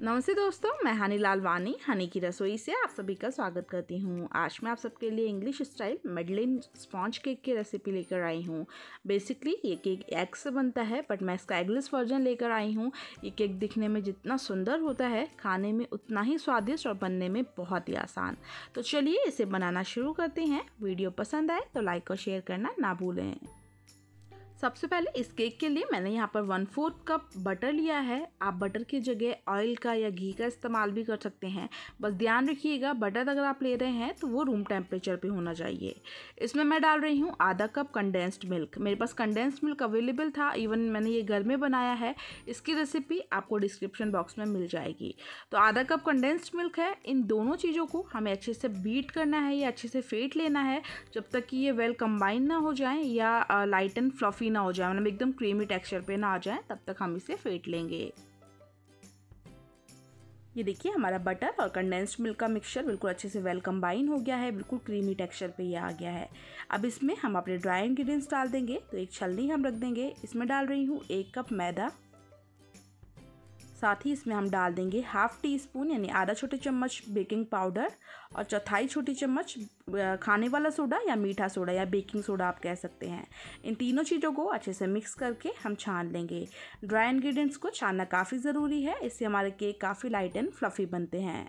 नमस्ते दोस्तों, मैं हनी लाल वानी हनी की रसोई से आप सभी का स्वागत करती हूँ। आज मैं आप सबके लिए English style Madeleine sponge cake की रेसिपी लेकर आई हूँ। बेसिकली ये केक एग से बनता है बट मैं इसका एगलेस वर्जन लेकर आई हूँ। ये केक दिखने में जितना सुंदर होता है, खाने में उतना ही स्वादिष्ट और बनने में बहुत ही आसान। तो चलिए इसे बनाना शुरू करते हैं। वीडियो पसंद आए तो लाइक और शेयर करना ना भूलें। सबसे पहले इस केक के लिए मैंने यहाँ पर वन फोर्थ कप बटर लिया है। आप बटर की जगह ऑयल का या घी का इस्तेमाल भी कर सकते हैं। बस ध्यान रखिएगा बटर अगर आप ले रहे हैं तो वो रूम टेम्परेचर पे होना चाहिए। इसमें मैं डाल रही हूँ आधा कप कंडेंस्ड मिल्क मेरे पास कंडेंस्ड मिल्क अवेलेबल था इवन मैंने ये घर में बनाया है। इसकी रेसिपी आपको डिस्क्रिप्शन बॉक्स में मिल जाएगी। तो आधा कप कंडेंस्ड मिल्क है। इन दोनों चीज़ों को हमें अच्छे से बीट करना है या अच्छे से फेंट लेना है, जब तक कि ये वेल कंबाइन ना हो जाए या लाइट एंड फ्लफी फ्लफ़ी ना हो जाए मतलब एकदम क्रीमी टेक्सचर पे ना आ जाए, तब तक हम इसे फेंट लेंगे। ये देखिए, हमारा बटर और कंडेंस्ड मिल्क का मिक्सचर बिल्कुल अच्छे से वेल कंबाइन हो गया है, बिल्कुल क्रीमी टेक्सचर पे ये आ गया है। अब इसमें हम अपने ड्राई इंग्रेडिएंट्स डाल देंगे तो एक छलनी हम रख देंगे। इसमें डाल रही हूँ एक कप मैदा। साथ ही इसमें हम डाल देंगे हाफ़ टी स्पून यानी आधा छोटे चम्मच बेकिंग पाउडर और चौथाई छोटी चम्मच खाने वाला सोडा या मीठा सोडा या बेकिंग सोडा आप कह सकते हैं। इन तीनों चीज़ों को अच्छे से मिक्स करके हम छान लेंगे। ड्राई इन्ग्रीडियंट्स को छानना काफ़ी ज़रूरी है, इससे हमारे केक काफ़ी लाइट एंड फ्लफ़ी बनते हैं।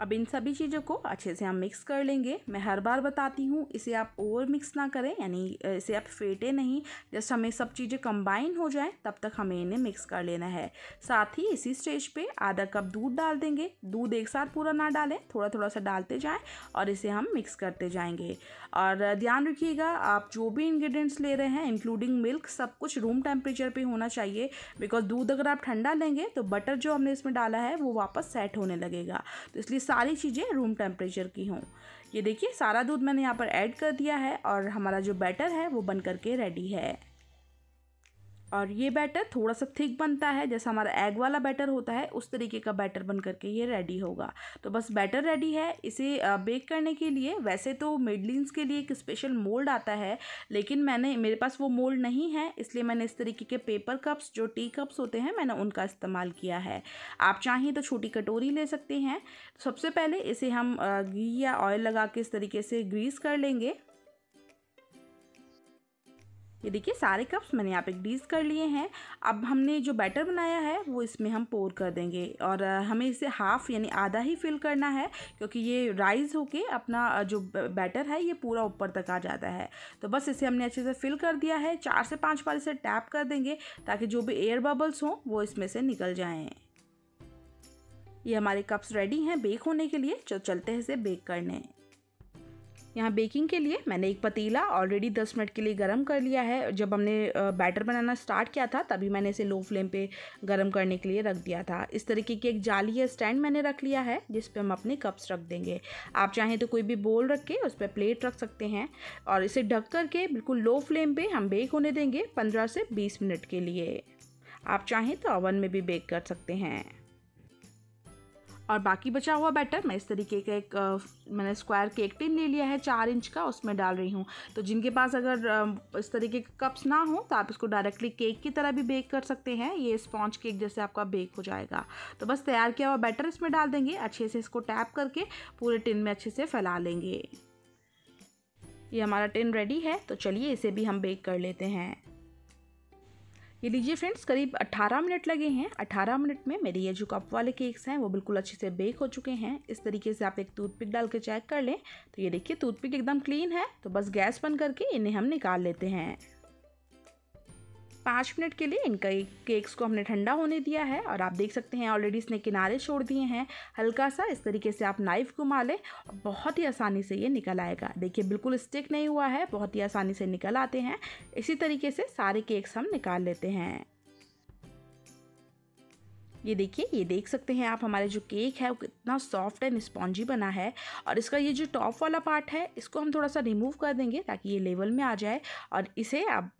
अब इन सभी चीज़ों को अच्छे से हम मिक्स कर लेंगे। मैं हर बार बताती हूँ, इसे आप ओवर मिक्स ना करें, यानी इसे आप फेंटे नहीं। जस्ट हमें सब चीज़ें कंबाइन हो जाएँ, तब तक हमें इन्हें मिक्स कर लेना है। साथ ही इसी स्टेज पे आधा कप दूध डाल देंगे। दूध एक साथ पूरा ना डालें थोड़ा थोड़ा सा डालते जाएँ और इसे हम मिक्स करते जाएँगे। और ध्यान रखिएगा, आप जो भी इंग्रेडिएंट्स ले रहे हैं इंक्लूडिंग मिल्क सब कुछ रूम टेम्परेचर पे होना चाहिए। बिकॉज़ दूध अगर आप ठंडा लेंगे तो बटर जो हमने इसमें डाला है, वो वापस सेट होने लगेगा। तो इसलिए सारी चीज़ें रूम टेम्परेचर की हों। ये देखिए, सारा दूध मैंने यहाँ पर ऐड कर दिया है और हमारा जो बैटर है वो बन करके रेडी है। और ये बैटर थोड़ा सा थिक बनता है, जैसा हमारा एग वाला बैटर होता है, उस तरीके का बैटर बन करके ये रेडी होगा। तो बस बैटर रेडी है। इसे बेक करने के लिए वैसे तो मिडलिन्स के लिए एक स्पेशल मोल्ड आता है, लेकिन मैंने, मेरे पास वो मोल्ड नहीं है, इसलिए मैंने इस तरीके के पेपर कप्स जो टी कप्स होते हैं, मैंने उनका इस्तेमाल किया है। आप चाहें तो छोटी कटोरी ले सकते हैं। सबसे पहले इसे हम घी या ऑयल लगा के इस तरीके से ग्रीस कर लेंगे। ये देखिए, सारे कप्स मैंने यहाँ पे ग्रीस कर लिए हैं। अब हमने जो बैटर बनाया है, वो इसमें हम पोर कर देंगे। और हमें इसे हाफ़ यानी आधा ही फिल करना है, क्योंकि ये राइज़ होके अपना जो बैटर है, ये पूरा ऊपर तक आ जाता है। तो बस इसे हमने अच्छे से फिल कर दिया है। चार से पाँच बार इसे टैप कर देंगे, ताकि जो भी एयर बबल्स हों, वो इसमें से निकल जाएँ। ये हमारे कप्स रेडी हैं बेक होने के लिए जो चलते हैं इसे बेक करने। यहाँ बेकिंग के लिए मैंने एक पतीला ऑलरेडी दस मिनट के लिए गर्म कर लिया है। जब हमने बैटर बनाना स्टार्ट किया था, तभी मैंने इसे लो फ्लेम पे गर्म करने के लिए रख दिया था। इस तरीके की एक जाली या स्टैंड मैंने रख लिया है, जिस पे हम अपने कप्स रख देंगे। आप चाहें तो कोई भी बोल रख के उस पर प्लेट रख सकते हैं और इसे ढक करके बिल्कुल लो फ्लेम पर हम बेक होने देंगे पंद्रह से बीस मिनट के लिए। आप चाहें तो ओवन में भी बेक कर सकते हैं। और बाकी बचा हुआ बैटर मैं इस तरीके का एक मैंने स्क्वायर केक टिन ले लिया है चार इंच का, उसमें डाल रही हूँ। तो जिनके पास अगर इस तरीके के कप्स ना हो तो आप इसको डायरेक्टली केक की तरह भी बेक कर सकते हैं। ये स्पॉन्ज केक जैसे आपका बेक हो जाएगा। तो बस तैयार किया हुआ बैटर इसमें डाल देंगे, अच्छे से इसको टैप करके पूरे टिन में अच्छे से फैला लेंगे। ये हमारा टिन रेडी है तो चलिए इसे भी हम बेक कर लेते हैं। ये लीजिए फ्रेंड्स, करीब 18 मिनट लगे हैं। 18 मिनट में मेरे ये जो कप वाले केक्स हैं, वो बिल्कुल अच्छे से बेक हो चुके हैं। इस तरीके से आप एक टूथपिक डाल के चेक कर लें। तो ये देखिए, टूथपिक एकदम क्लीन है। तो बस गैस बंद करके इन्हें हम निकाल लेते हैं। पाँच मिनट के लिए इनका केक्स को हमने ठंडा होने दिया है और आप देख सकते हैं ऑलरेडी इसने किनारे छोड़ दिए हैं। हल्का सा इस तरीके से आप नाइफ़ घुमा लें बहुत ही आसानी से ये निकल आएगा। देखिए, बिल्कुल स्टिक नहीं हुआ है, बहुत ही आसानी से निकल आते हैं। इसी तरीके से सारे केक्स हम निकाल लेते हैं। ये देखिए, ये देख सकते हैं आप, हमारे जो केक है, वो कितना सॉफ्ट एंड स्पॉन्जी बना है। और इसका ये जो टॉप वाला पार्ट है, इसको हम थोड़ा सा रिमूव कर देंगे ताकि ये लेवल में आ जाए। और इसे आप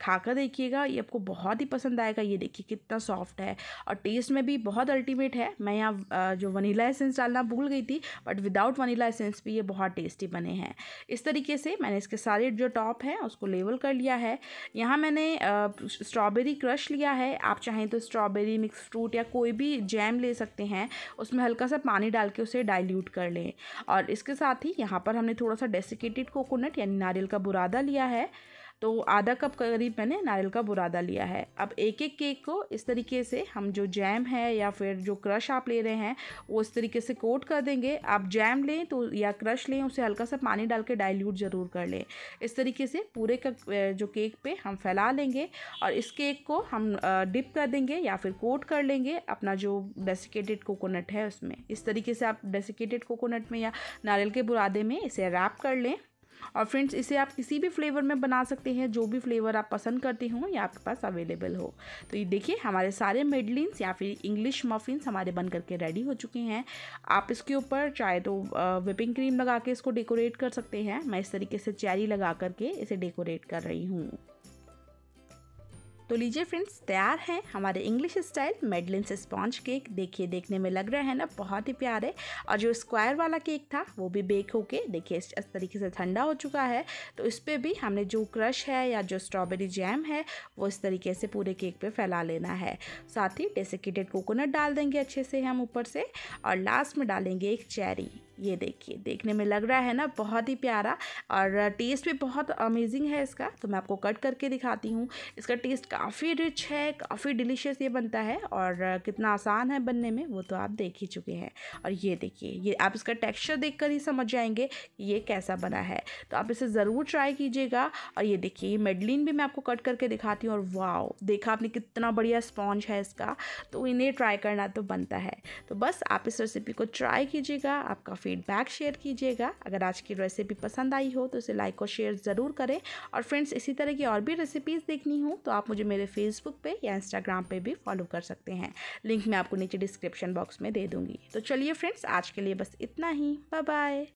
खा कर देखिएगा, ये आपको बहुत ही पसंद आएगा। ये देखिए कितना सॉफ्ट है। और टेस्ट में भी बहुत अल्टीमेट है। मैं यहाँ जो वनीला एसेंस डालना भूल गई थी, बट विदाउट वनीला एसेंस भी ये बहुत टेस्टी बने हैं। इस तरीके से मैंने इसके सारे जो टॉप हैं, उसको लेवल कर लिया है। यहाँ मैंने स्ट्रॉबेरी क्रश लिया है। आप चाहें तो स्ट्रॉबेरी, मिक्स फ्रूट या कोई भी जैम ले सकते हैं, उसमें हल्का सा पानी डाल के उसे डाइल्यूट कर लें। और इसके साथ ही यहाँ पर हमने थोड़ा सा डेसिकेटेड कोकोनट यानी नारियल का बुरादा लिया है। तो आधा कप करीब मैंने नारियल का बुरादा लिया है। अब एक एक केक को इस तरीके से हम जो जैम है या फिर जो क्रश आप ले रहे हैं, वो इस तरीके से कोट कर देंगे। आप जैम लें तो या क्रश लें, उसे हल्का सा पानी डाल के डाइल्यूट ज़रूर कर लें। इस तरीके से पूरे का जो केक पे हम फैला लेंगे और इस केक को हम डिप कर देंगे या फिर कोट कर लेंगे अपना जो डेसिकेटेड कोकोनट है उसमें। इस तरीके से आप डेसिकेटेड कोकोनट में या नारियल के बुरादे में इसे रैप कर लें। और फ्रेंड्स, इसे आप किसी भी फ्लेवर में बना सकते हैं, जो भी फ्लेवर आप पसंद करते हो या आपके पास अवेलेबल हो। तो ये देखिए, हमारे सारे मेडलिन्स या फिर इंग्लिश मफिन्स हमारे बन करके रेडी हो चुके हैं। आप इसके ऊपर चाहे तो विपिंग क्रीम लगा के इसको डेकोरेट कर सकते हैं। मैं इस तरीके से चैरी लगा करके इसे डेकोरेट कर रही हूँ। तो लीजिए फ्रेंड्स, तैयार हैं हमारे इंग्लिश स्टाइल मेडलिन से स्पॉन्ज केक देखिए, देखने में लग रहा है ना, बहुत ही प्यारे। और जो स्क्वायर वाला केक था, वो भी बेक होके, देखिए, इस तरीके से ठंडा हो चुका है। तो इस पर भी हमने जो क्रश है या जो स्ट्रॉबेरी जैम है, वो इस तरीके से पूरे केक पे फैला लेना है। साथ ही डेसिकेटेड कोकोनट डाल देंगे अच्छे से हम ऊपर से। और लास्ट में डालेंगे एक चेरी ये देखिए, देखने में लग रहा है ना, बहुत ही प्यारा और टेस्ट भी बहुत अमेजिंग है इसका। तो मैं आपको कट करके दिखाती हूँ। इसका टेस्ट काफ़ी रिच है, काफ़ी डिलीशियस ये बनता है और कितना आसान है बनने में, वो तो आप देख ही चुके हैं। और ये देखिए, ये आप इसका टेक्स्चर देख कर ही समझ जाएँगे कि ये कैसा बना है। तो आप इसे ज़रूर ट्राई कीजिएगा। और ये देखिए, ये मेडलिन भी मैं आपको कट करके दिखाती हूँ और वाह देखा आपने कितना बढ़िया स्पॉन्ज है इसका। तो इन्हें ट्राई करना तो बनता है। तो बस आप इस रेसिपी को ट्राई कीजिएगा आपका फीडबैक शेयर कीजिएगा। अगर आज की रेसिपी पसंद आई हो तो इसे लाइक और शेयर ज़रूर करें। और फ्रेंड्स इसी तरह की और भी रेसिपीज़ देखनी हो तो आप मुझे मेरे फेसबुक पे या इंस्टाग्राम पे भी फॉलो कर सकते हैं। लिंक मैं आपको नीचे डिस्क्रिप्शन बॉक्स में दे दूँगी। तो चलिए फ्रेंड्स आज के लिए बस इतना ही। Bye bye